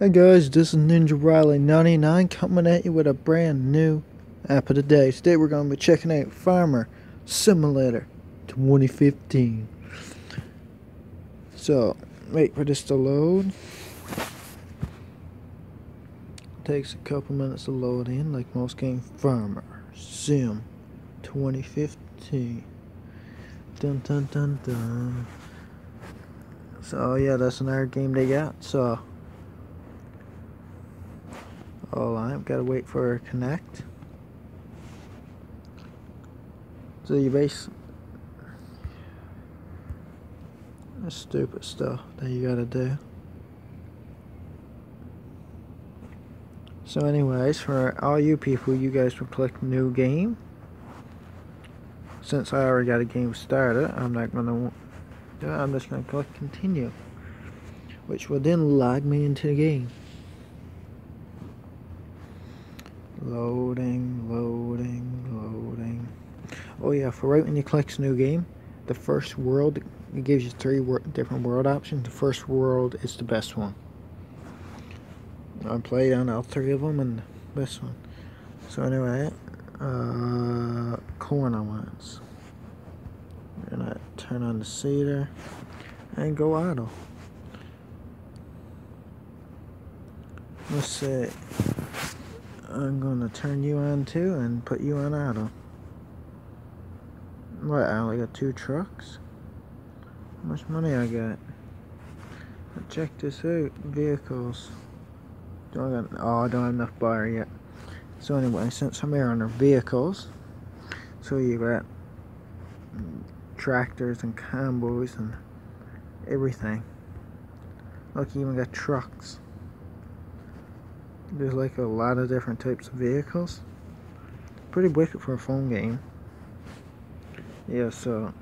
Hey guys, this is Ninja Riley 99 coming at you with a brand new app of the day. Today we're going to be checking out Farmer Simulator 2015. So, wait for this to load. Takes a couple minutes to load in like most game Farmer Sim 2015. Dun dun dun dun. So yeah, that's another game they got. So Hold on, gotta wait for connect. So you base stupid stuff that you gotta do. So anyways, for all you people, you guys will click new game. Since I already got a game started, I'm not gonna I'm just gonna click continue. Which will then log me into the game. Loading, loading, loading. Oh yeah, for right when you click new game, the first world, it gives you three wor different world options. The first world is the best one. I played on all three of them and this one. So anyway, uh, corner ones. We're gonna turn on the seeder and go idle. Let's see. I'm gonna turn you on too and put you on auto. What, I only got two trucks? How much money I got? Check this out, vehicles. Don't I got, oh, I don't have enough buyer yet. So anyway, since I'm here on our vehicles, so you got tractors and combos and everything. Look, you even got trucks. There's like a lot of different types of vehicles. Pretty wicked for a phone game. Yeah, so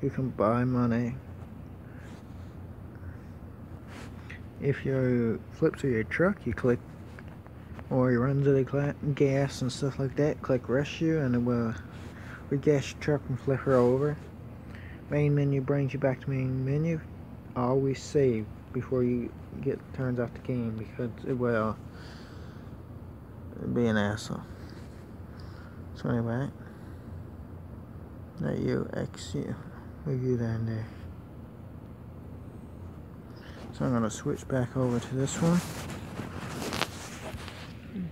you can buy money. If you flip to your truck, you click, or you run to the gas and stuff like that, click rescue and it will regas your truck and flip her over. Main menu brings you back to main menu. Always save before you get turns off the game because it will be an asshole. So anyway, that you X you move you down there. So I'm gonna switch back over to this one.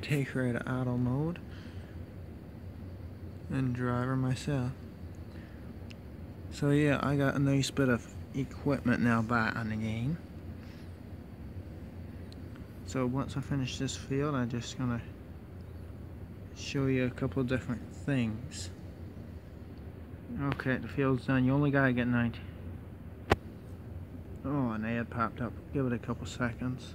Take her of auto mode and driver myself. So yeah, I got a nice bit of equipment now back on the game. So once I finish this field, I'm just gonna show you a couple of different things. Okay, the field's done. You only gotta get 90. Oh, an ad popped up. Give it a couple seconds.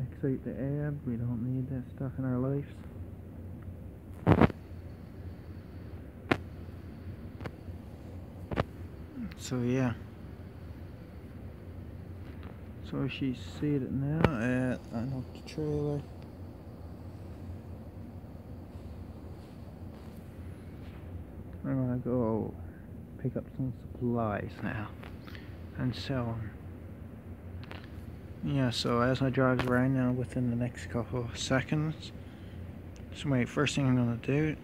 Exit the ad. We don't need that stuff in our lives. So yeah. So she's seated now at an trailer. I'm gonna go pick up some supplies now and sell them. Yeah, so as I drive around now within the next couple of seconds, so wait, first thing I'm gonna do,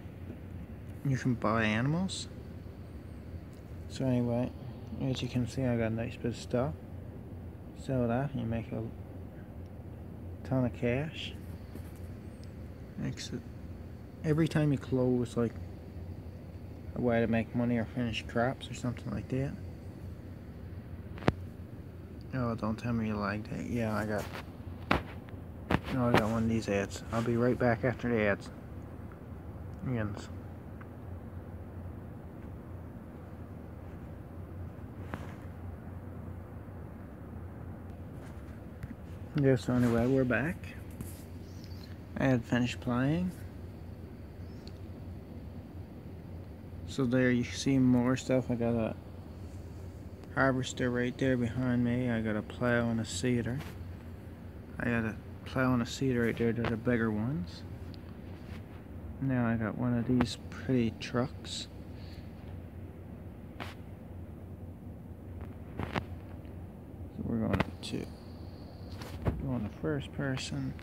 you can buy animals. So anyway, as you can see I got a nice bit of stuff sell that and you make a ton of cash Exit. every time you close like a way to make money or finish crops or something like that oh don't tell me you like that. yeah I got no I got one of these ads I'll be right back after the ads Ends. Yeah, so anyway, we're back. I had finished playing. So there you see more stuff. I got a harvester right there behind me. I got a plow and a seeder. I got a plow and a seeder right there. They're the bigger ones. Now I got one of these pretty trucks. So we're going to to go on the first person,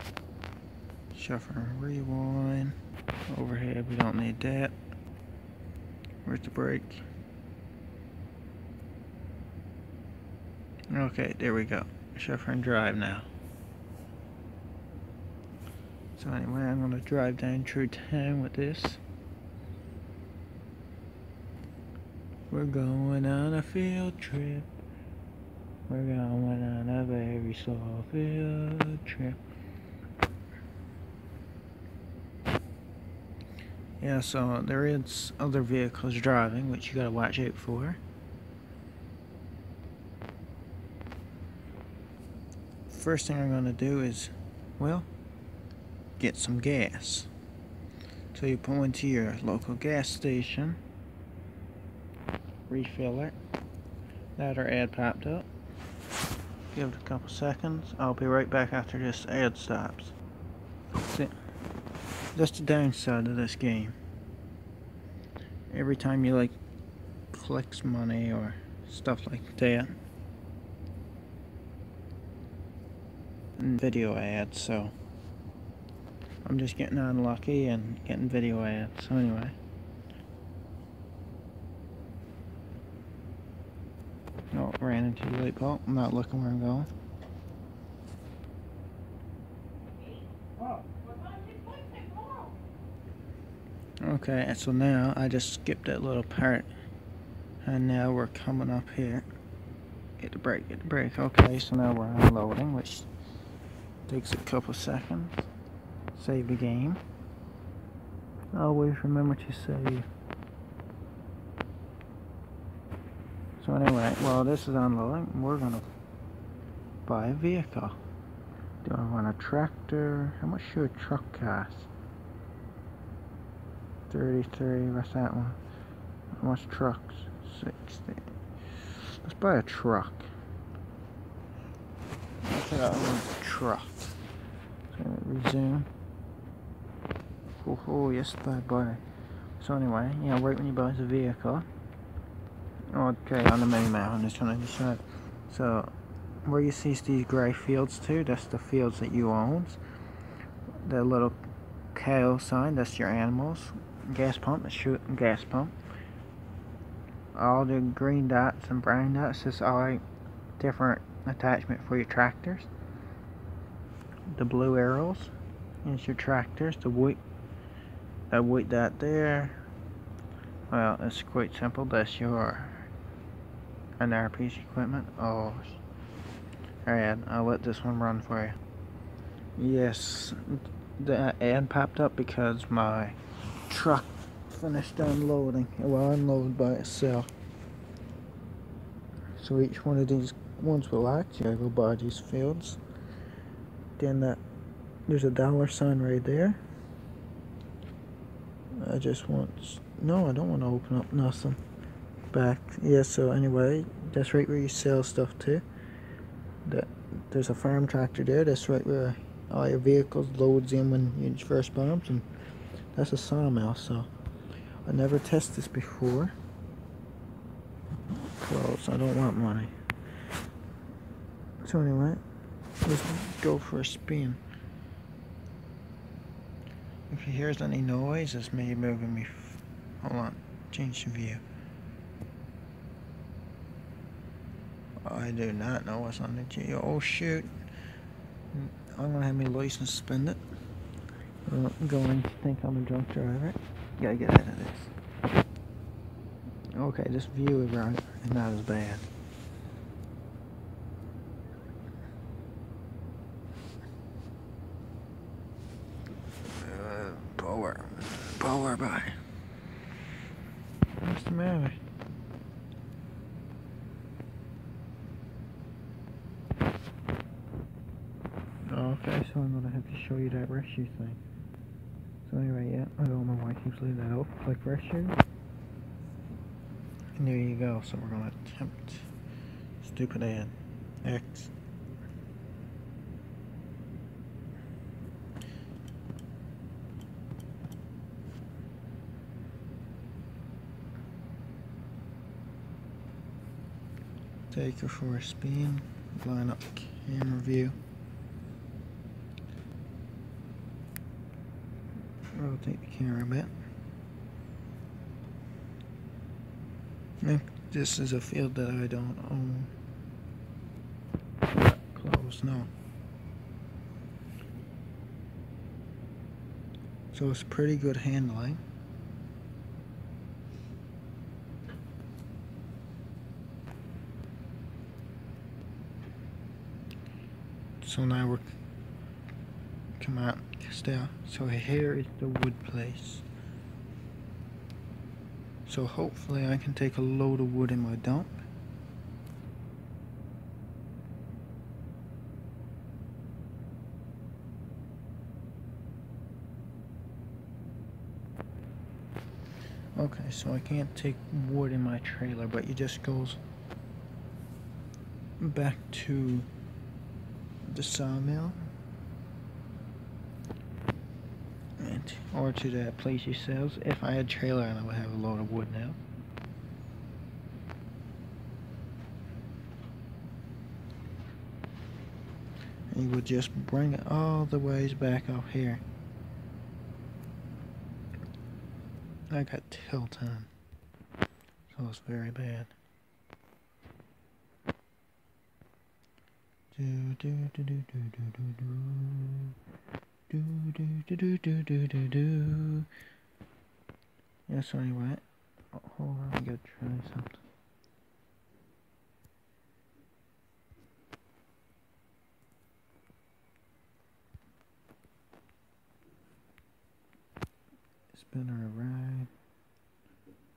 shuffle and rewind, overhead, we don't need that. Where's the brake? Okay, there we go. Shuffle and drive now. So anyway, I'm going to drive down through town with this. We're going on a field trip. We're going on a very slow field trip. Yeah, so there is other vehicles driving, which you gotta watch out for. First thing I'm gonna do is, well, get some gas. So you pull into your local gas station, refill it. That our ad popped up. Give it a couple seconds. I'll be right back after this ad stops. See, that's the downside of this game. Every time you like flex money or stuff like that. And video ads, so I'm just getting unlucky and getting video ads. So anyway. Oh, ran into the light pole. I'm not looking where I'm going. Okay, so now I just skipped that little part. And now we're coming up here. Get the brake, get the brake. Okay, so now we're unloading, which takes a couple seconds. Save the game. Always remember to save. So anyway, while this is unloading, we're gonna buy a vehicle. Do I want a tractor? How much should a truck cost? 33, what's that one? How much trucks? 60. Let's buy a truck. Let's I want a truck. So resume. Oh, oh yes, bye bye. So anyway, you know, right when you buy the vehicle, okay, on the main map, I'm just trying to decide. So, where you see these grey fields too, that's the fields that you own. The little cow sign, that's your animals. Gas pump, that's your gas pump. All the green dots and brown dots is all different attachment for your tractors. The blue arrows is your tractors. The white that white dot there well it's quite simple that's your NRP's equipment? Oh alright I'll let this one run for you. Yes. The uh, ad popped up because my truck finished unloading. It will unload by itself. So each one of these ones will actually go buy these fields. Then that there's a dollar sign right there. I just want, no, I don't want to open up nothing back. Yeah, so anyway, that's right where you sell stuff to. That There's a farm tractor there, that's right where all your vehicles loads in when you first buy them. And that's a sawmill, so I never tested this before. Close, I don't want money. So anyway, let's go for a spin. If you hear any noise, it's me moving me. Hold on, change the view. I do not know what's on the G. Oh shoot! I'm gonna have my license suspended. Uh, I'm going to think I'm a drunk driver. Gotta get out of this. Okay, this view is right, not as bad. Power. Power by. What's the matter? Okay, so I'm gonna have to show you that rescue thing. So anyway, yeah, I don't know why it keeps leaving that open. Click rescue. And there you go. So we're gonna attempt stupid ad. X. Take her for a spin, line up camera view. Rotate the camera a bit. this is a field that I don't own. Close, no. So it's pretty good handling. So now we're come out, out. So here is the wood place. So hopefully I can take a load of wood in my dump. Okay, so I can't take wood in my trailer, but it just goes back to the sawmill and or to that place yourselves. If I had trailer, and I would have a load of wood now. he would just bring it all the ways back up here. I got tilt on. So it's very bad. Do do do do do do do do do do do do do do do Yes anyway. Oh, hold on, I gotta try something. Spinner around.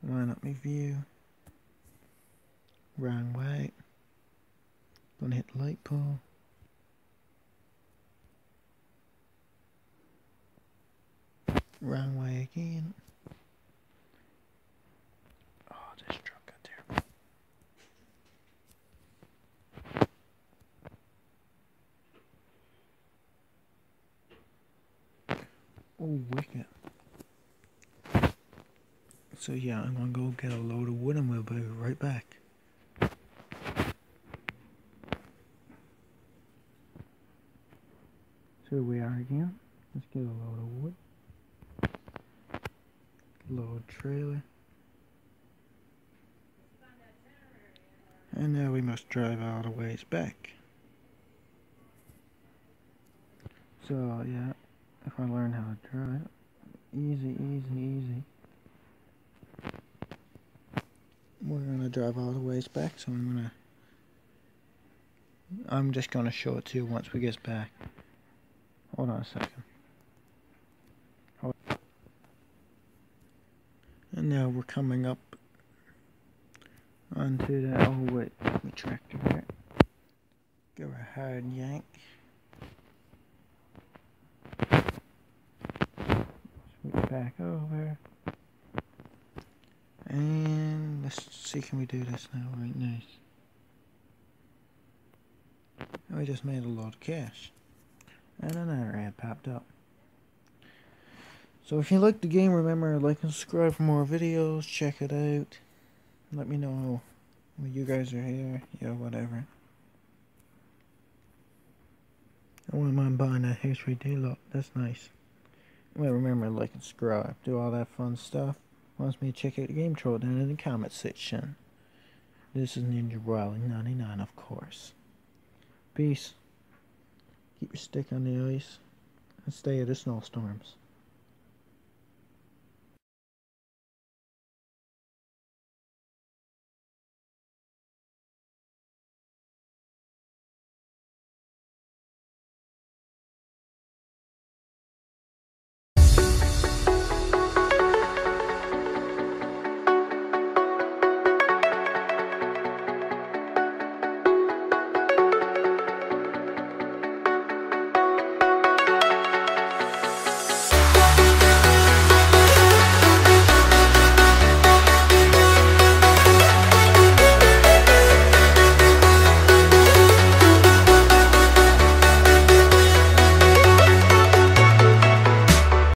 Line up my view. Wrong way. Gonna hit light pole. Wrong way again. Oh, this truck got terrible. Oh, wicked. So yeah, I'm gonna go get a load of wood and we'll be right back. So here we are again. Let's get a load of wood. Load trailer. And now we must drive all the ways back. So yeah, if I learn how to drive, easy, easy, easy. we're gonna drive all the ways back so I'm gonna I'm just gonna show it to you once we get back hold on a second hold. And now we're coming up onto that oh wait tractor here give a hard yank switch back over and let's see, can we do this now? Right, nice. And we just made a lot of cash. And another ad popped up. So if you like the game, remember like and subscribe for more videos. Check it out. Let me know when you guys are here. Yeah, whatever. I wouldn't mind buying that H3D look. That's nice. Well, remember like and subscribe. Do all that fun stuff wants me to check out the game troll down in the comment section. This is Ninja Riley 99, of course. Peace. Keep your stick on the ice and stay out of snowstorms.